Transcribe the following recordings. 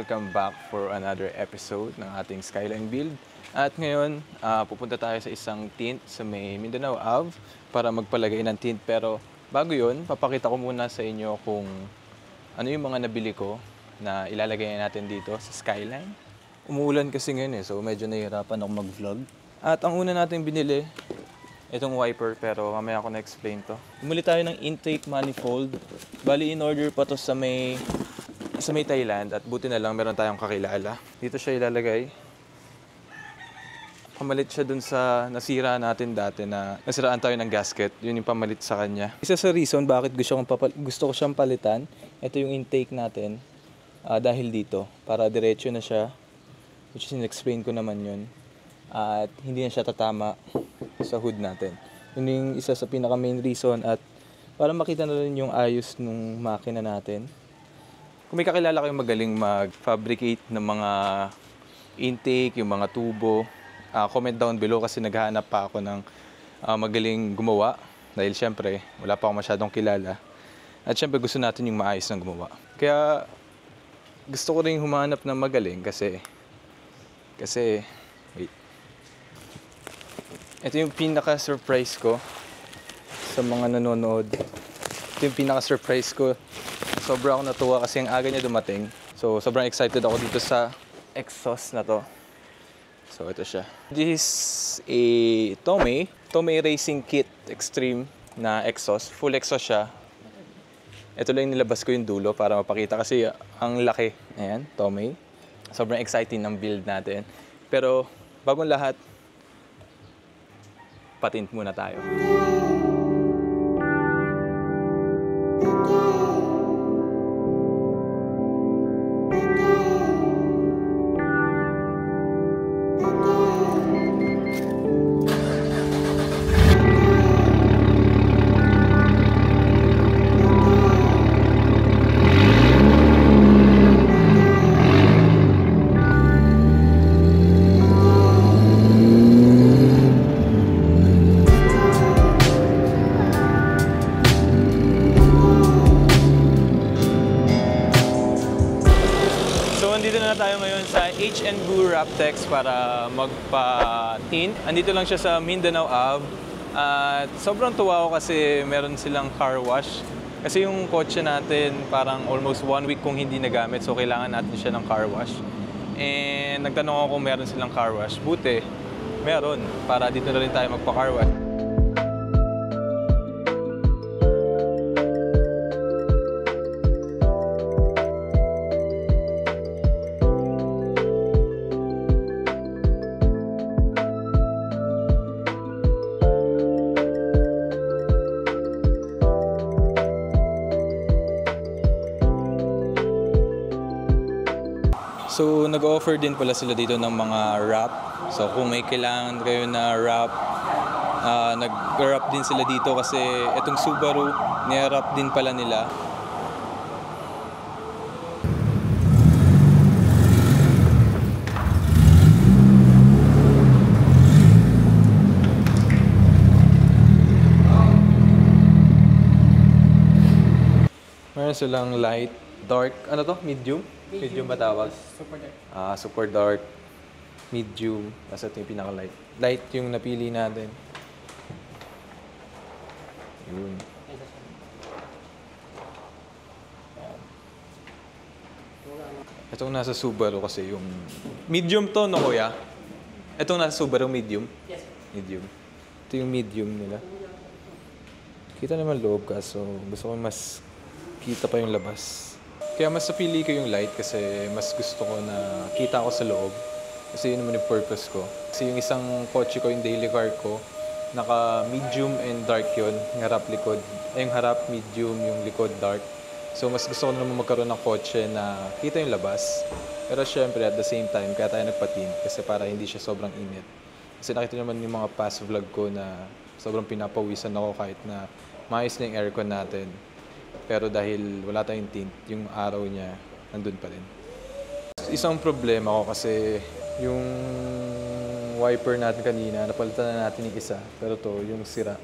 Welcome back for another episode ng ating Skyline Build. At ngayon, ah, pupunta tayo sa isang tint sa may Mindanao Ave para magpalagay ng tint. Pero bago yun, papakita ko muna sa inyo kung ano yung mga nabili ko na ilalagay natin dito sa Skyline. Umuulan kasi ngayon eh, so medyo nahihirapan ako mag-vlog. At ang una natin binili, itong wiper, pero mamaya ako na-explain to. Bumili tayo ng intake manifold. Bali, in-order pa to sa may sa may Thailand at buti na lang meron tayong kakilala. Dito siya ilalagay. Pamalit siya dun sa nasira natin dati na nasiraan tayo ng gasket. Yun yung pamalit sa kanya. Isa sa reason bakit gusto, kong papal- gusto ko siyang palitan, ito yung intake natin ah, dahil dito. Para diretso na siya. Which is in-explain ko naman yun. At hindi na siya tatama sa hood natin. Yun yung isa sa pinaka main reason at para makita na rin yung ayos nung makina natin. Kung may kakilala kayong magaling mag-fabricate ng mga intake, yung mga tubo, ah, comment down below kasi naghahanap pa ako ng ah, magaling gumawa. Dahil syempre, wala pa ako masyadong kilala. At syempre gusto natin yung maayos na gumawa. Kaya gusto ko rin humanap ng magaling kasi kasi wait. Ito yung pinaka-surprise ko sa mga nanonood. Ito yung pinaka-surprise ko sobrang ako natuwa kasi ang aga niya dumating. So, sobrang excited ako dito sa exhaust na to. So, ito siya. This is a Tomei. Tomei Racing Kit Extreme na exhaust. Full exhaust siya. Ito lang nilabas ko yung dulo para mapakita kasi ang laki. Ayan, Tomei. Sobrang exciting ng build natin. Pero, bagong lahat, patint muna tayo. H&B Raptex para magpa-tint. Andito lang siya sa Mindanao Ave. At sobrang tuwa ako kasi meron silang car wash. Kasi yung kotse natin parang almost one week kung hindi nagamit. So, kailangan natin siya ng car wash. And nagtanong ako kung meron silang car wash. Buti, meron. Para dito na rin tayo magpa-car wash. Nag-offer din pala sila dito ng mga wrap. So, kung may kailangan kayo na wrap, ah, nag-wrap din sila dito kasi itong Subaru, ni-wrap din pala nila. Meron silang light, dark, ano to? Medium? Medium, ba tawag? Super dark. Ah, super dark, medium, tapos ito yung pinaka-light. Light yung napili natin. Yun. Itong nasa Subaru kasi yung... Medium to, no kuya? Itong nasa Subaru, medium? Yes. Medium. Ito yung medium nila. Kita naman loob kaso gusto ko mas kita pa yung labas. Kaya mas napili ko yung light kasi mas gusto ko na kita ko sa loob. Kasi yun naman yung purpose ko. Kasi yung isang kotse ko, yung daily car ko, naka medium and dark yun, yung harap likod. Ay, yung harap medium, yung likod dark. So mas gusto ko naman magkaroon ng kotse na kita yung labas. Pero syempre at the same time, kaya tayo nagpatin kasi para hindi siya sobrang init. Kasi nakita naman yung mga past vlog ko na sobrang pinapawisan ako kahit na maayos na yung aircon natin. Pero dahil wala tayong tint, yung araw niya nandun pa rin. Isang problema ko kasi yung wiper natin kanina, napalitan na natin yung isa. Pero to, yung sira,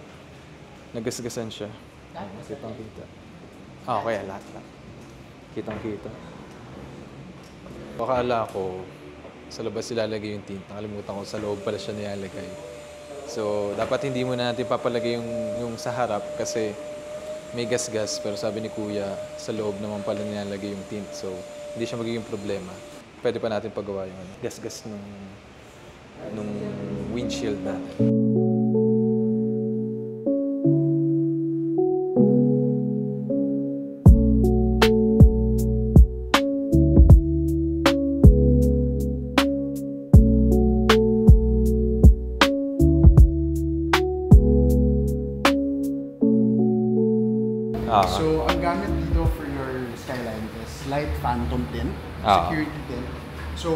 nagasgasan siya. Kitang kita. Ah, kaya lahat lang. Kitang kita. Akala ko, sa labas ilalagay yung tint. Nakalimutan ko, sa loob pala siya nilalagay. So, dapat hindi mo na natin papalagay yung, yung sa harap kasi may gas-gas. Pero sabi ni Kuya, sa loob naman pala nilalagay yung tint. So, hindi siya magiging problema. Pwede pa natin pagawa yung ano, gas-gas nung, nung windshield natin. Ah. So, ang gamit dito for your skyline is light phantom tint, Ah. security tint. So,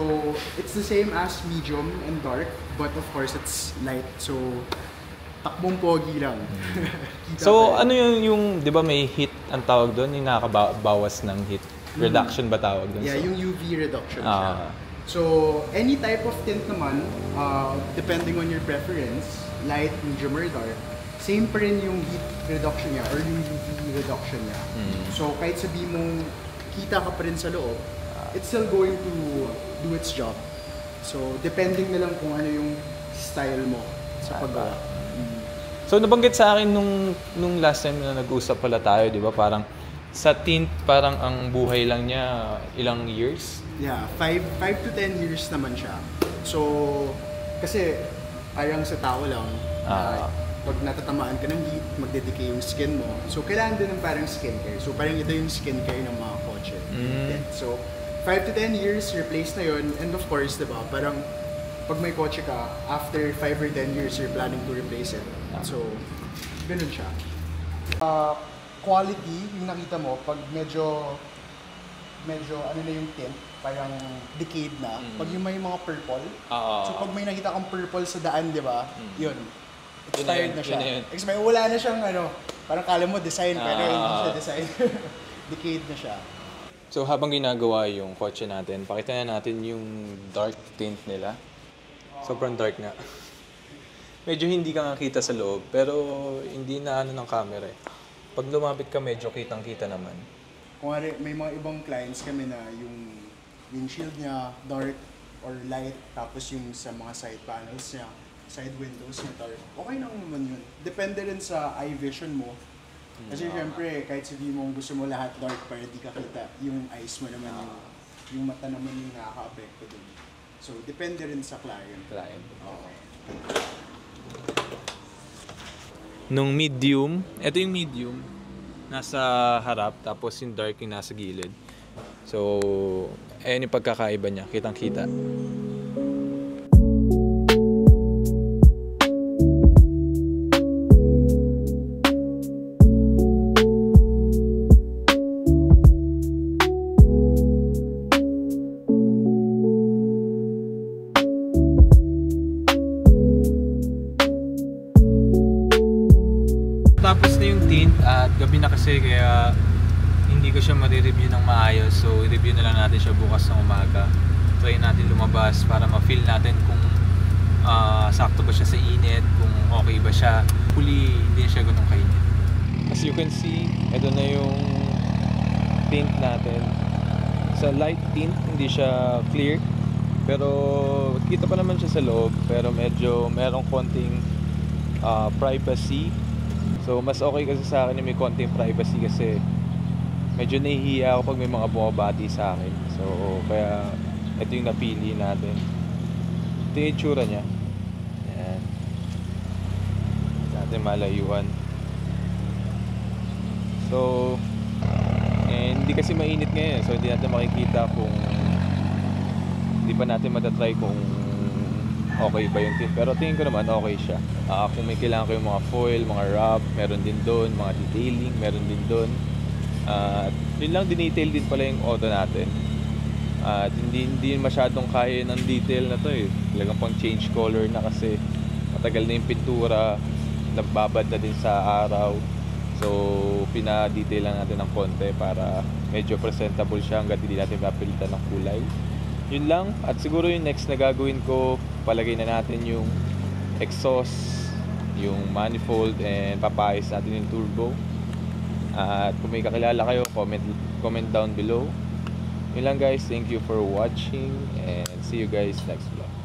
it's the same as medium and dark, but of course, it's light. So, takbong pogi lang. Kita So, pa ano yung, yung di ba may heat ang tawag doon? Yung nakakabawas ng heat. Reduction ba tawag doon? Yeah, So, yung UV reduction Ah. siya. So, any type of tint naman, uh, depending on your preference, light, medium, or dark, same pa rin yung heat reduction niya or yung UV reduction niya. Mm. So, kahit sabi mong kita ka pa rin sa loob, it's still going to do its job. So, depending na lang kung ano yung style mo sa paggawa. Mm. So nabanggit sa akin nung nung last time na nag-usap pala tayo, 'di ba? Parang sa tint parang ang buhay lang niya ilang years. Yeah, 5 5 to 10 years naman siya. So, kasi parang sa tao lang, Ah. na pag natatamaan ka ng heat, magdedecay yung skin mo. So, kailangan din ng parang skincare. So, parang ito yung skincare ng mga kotse. Mm. So, 5 to 10 years, replace na yun. And of course, di ba, parang pag may kotse ka, after 5 or 10 years, you're planning to replace it. So, ganun siya. Uh, quality, yung nakita mo, pag medyo medyo ano na yung tint, parang decayed na. Mm. Pag yung may mga purple, Ah. so pag may nakita kang purple sa daan, di ba? Yun. Yun na na siya. yun na yun. Expired. Wala na siyang ano, parang kala mo design, pero Ah. hindi siya design. decayed na siya. So habang ginagawa yung kotse natin, pakita na natin yung dark tint nila. Sobrang dark nga. Medyo hindi ka nakita sa loob, pero hindi na ano ng camera eh. Pag lumapit ka, medyo kitang-kita naman. Kung ano, may mga ibang clients kami na yung windshield niya dark or light, tapos yung sa mga side panels niya, side windows niya dark. Okay lang naman yun. Depende rin sa eye vision mo. Kasi syempre, kahit sabihin mo gusto mo lahat dark para di ka kita, yung eyes mo naman yung, yung mata naman yung nakaka-apekto dun. So, depende rin sa client. Client. Oo. Nung medium, ito yung medium, nasa harap, tapos yung dark yung nasa gilid. So, ayan yung pagkakaiba niya, kitang-kita. Natin siya bukas ng umaga. Try natin lumabas para ma-feel natin kung ah, sakto ba siya sa init, kung okay ba siya. Huli, hindi siya ganun kainit. As you can see, ito na yung tint natin. Sa light tint, hindi siya clear. Pero kita pa naman siya sa loob. Pero medyo merong konting ah, privacy. So mas okay kasi sa akin yung may konting privacy kasi medyo nahihiya ako pag may mga bumabati sa akin. So kaya ito yung napili natin. Ito yung itsura niya. Ayan. Natin malayuan. So, eh, hindi kasi mainit ngayon. So hindi natin makikita kung hindi pa natin matatry kung okay ba yung tint. Pero tingin ko naman okay siya. Ah, kung may kailangan kayong mga foil, mga wrap, meron din doon. Mga detailing, meron din doon. At yun lang, dinetail din pala yung auto natin. At hindi, hindi masyadong kaya ng detail na to eh. Talagang pang change color na kasi matagal na yung pintura, nababad na din sa araw. So, pina-detail lang natin ng konti para medyo presentable siya hanggang hindi natin mapilitan ng kulay. Yun lang. At siguro yung next na gagawin ko, palagay na natin yung exhaust, yung manifold, and papayos natin yung turbo. At kung may kakilala kayo, comment, comment down below. Yun lang guys, thank you for watching and see you guys next vlog.